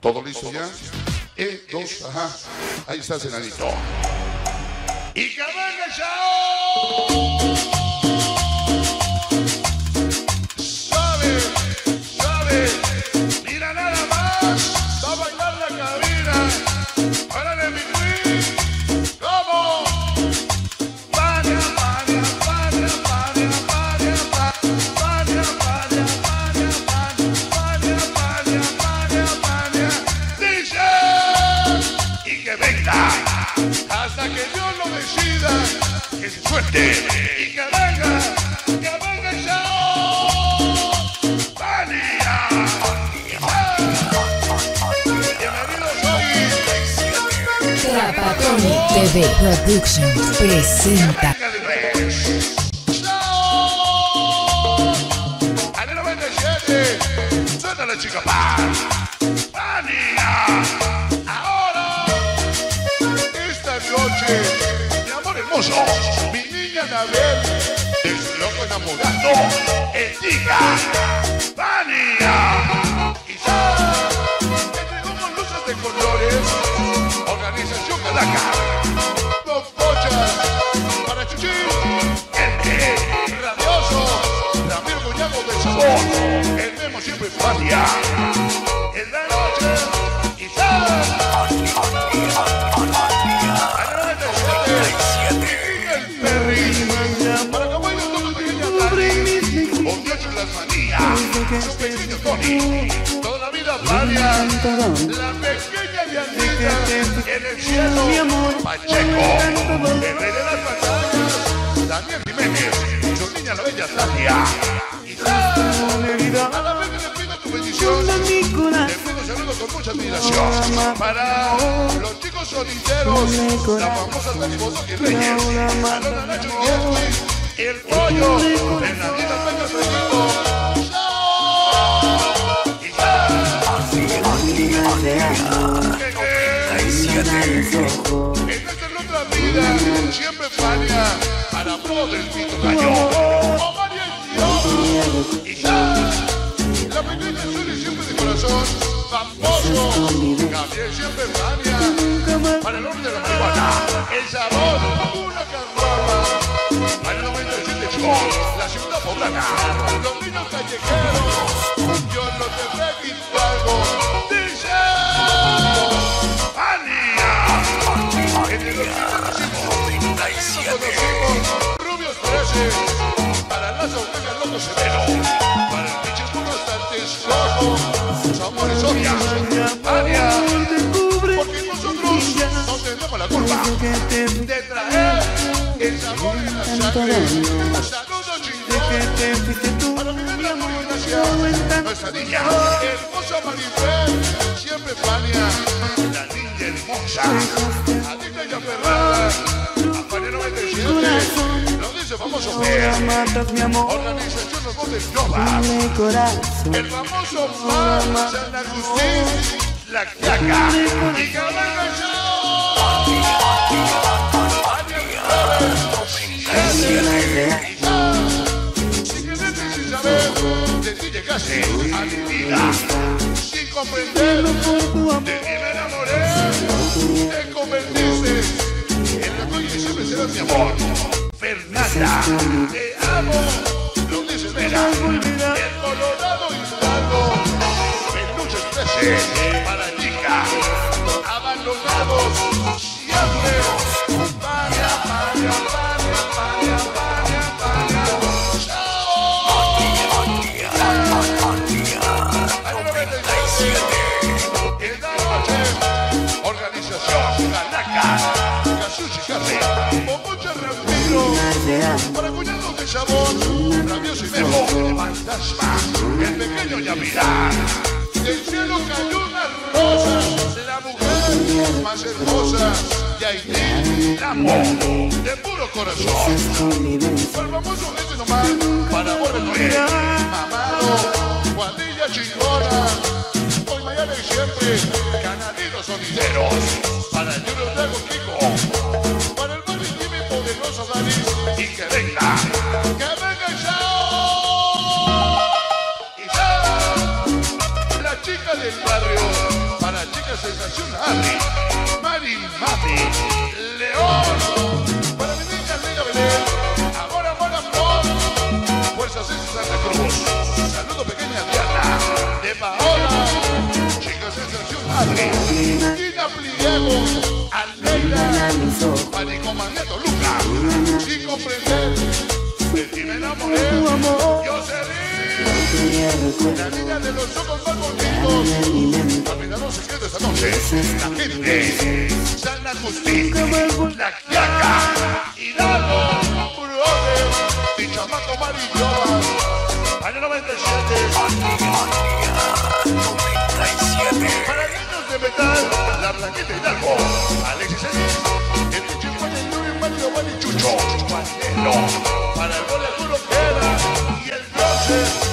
¿Todo listo ya? E, dos, ajá. Ahí está, cenadito. ¡Y que el hasta que Dios lo decida, que se suelte y que venga, que. Trapatoni TV Productions presenta ¡Al 97! ¡Suéltale, chica! Hermoso, mi niña Anabel, de su loco enamorado, el diga, ¡Pania! Entregamos luces de colores, organización Calaca, dos pochas para Chuchín, el rabioso, Ramiro Muñago del Sabor, el Memo siempre Fania, en la noche, y toda vida Fania, la pequeña Dianita, en el cielo, Pacheco, el rey de las batallas, Daniel Jiménez, su niña la bella Tania, y a la vez que le pido tu bendición, le pido saludos con mucha admiración para los chicos soliteros, la famosa Tani Bozo y Reyes, a Lola Nacho y el pollo, en la vida siempre falla a la Cañón. Y la siempre de corazón, famoso. Siempre falla para el hombre de la el sabor. 97 la ciudad poblana. Los niños callejeros, yo no te pregunto algo. Dice. Entre los que conocimos, Rubios 13, para las ovejas loco severo, para el pinche puro estantes rojo, Samuel y Sonia, Ania, porque nosotros no tenemos la culpa de traer nuestra niña, hermosa Maribel, siempre Fania, la niña hermosa, adicta y aferrada, a Fania 97, lo dice famoso mi amor, Organización Los Botes Nova. mi corazón. El famoso. La Claca. Que. Llegaste a mi vida. Sin comprender, de ti me enamoré. Te convertiste en la y siempre serás mi amor. Fernanda, te amo. Lo dices, mira, el Colorado Hidalgo. Peluches 13, para chica. Abandonados, siempre. Para cuñados de sabor, rabioso y mejor, fantasma, el pequeño Yamirá. Del cielo cayó una rosa, la mujer más hermosa de Haití, la amo, de puro corazón. Fue el famoso este nomás, para de Noé, mamado, cuadrilla chingona, hoy, mañana y siempre, canadinos sonideros, chica del barrio, para sensación Harry, Mari Mami, León, para mi niña Lina Belén, amor, amor, amor, fuerzas en Santa Cruz, saludo pequeña Diana, de Paola, chica sensación Harry, Gina Pliego, Aleida, Marico Magneto Luca, sin comprender, de ti me enamoré, yo seré. La niña de los ojos más bonitos. Caminaron secreto esta noche. La gente. San Agustín. La Quiaca. Hidalgo. Brother. Mi chamaco Marilloa. Año 97. Para niños de metal. La Blanquita Hidalgo. Alexis Pichi Juan el Yuri Mario Juan y Chucho. Yeah.